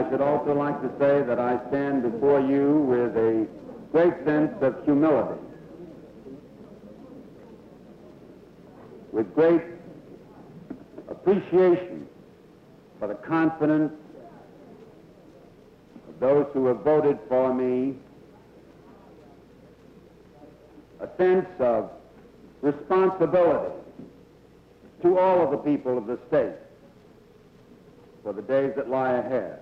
I should also like to say that I stand before you with a great sense of humility, with great appreciation for the confidence of those who have voted for me, a sense of responsibility to all of the people of the state for the days that lie ahead.